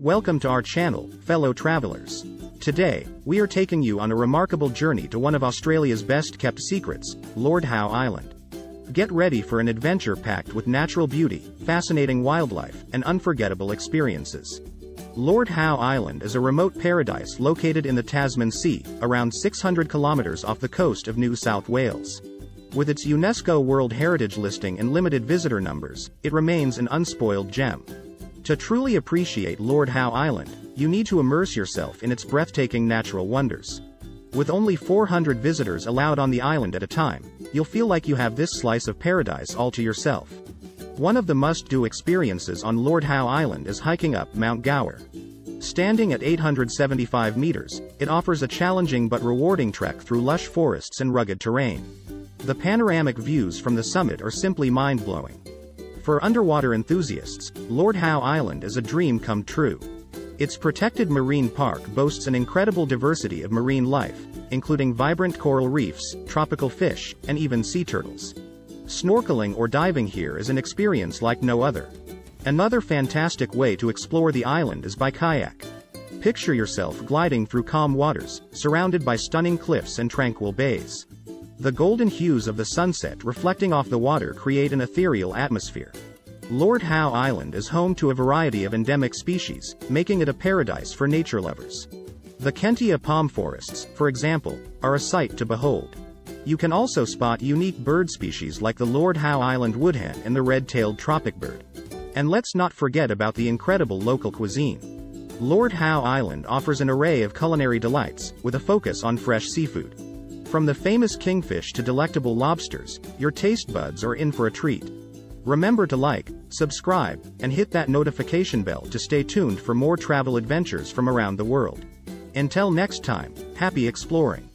Welcome to our channel, fellow travelers. Today, we are taking you on a remarkable journey to one of Australia's best kept secrets, Lord Howe Island. Get ready for an adventure packed with natural beauty, fascinating wildlife, and unforgettable experiences. Lord Howe Island is a remote paradise located in the Tasman Sea, around 600 kilometers off the coast of New South Wales. With its UNESCO World Heritage listing and limited visitor numbers, it remains an unspoiled gem. To truly appreciate Lord Howe Island, you need to immerse yourself in its breathtaking natural wonders. With only 400 visitors allowed on the island at a time, you'll feel like you have this slice of paradise all to yourself. One of the must-do experiences on Lord Howe Island is hiking up Mount Gower. Standing at 875 meters, it offers a challenging but rewarding trek through lush forests and rugged terrain. The panoramic views from the summit are simply mind-blowing. For underwater enthusiasts, Lord Howe Island is a dream come true. Its protected marine park boasts an incredible diversity of marine life, including vibrant coral reefs, tropical fish, and even sea turtles. Snorkeling or diving here is an experience like no other. Another fantastic way to explore the island is by kayak. Picture yourself gliding through calm waters, surrounded by stunning cliffs and tranquil bays. The golden hues of the sunset reflecting off the water create an ethereal atmosphere. Lord Howe Island is home to a variety of endemic species, making it a paradise for nature lovers. The Kentia palm forests, for example, are a sight to behold. You can also spot unique bird species like the Lord Howe Island woodhen and the red-tailed tropic bird. And let's not forget about the incredible local cuisine. Lord Howe Island offers an array of culinary delights, with a focus on fresh seafood. From the famous kingfish to delectable lobsters, your taste buds are in for a treat. Remember to like, subscribe, and hit that notification bell to stay tuned for more travel adventures from around the world. Until next time, happy exploring.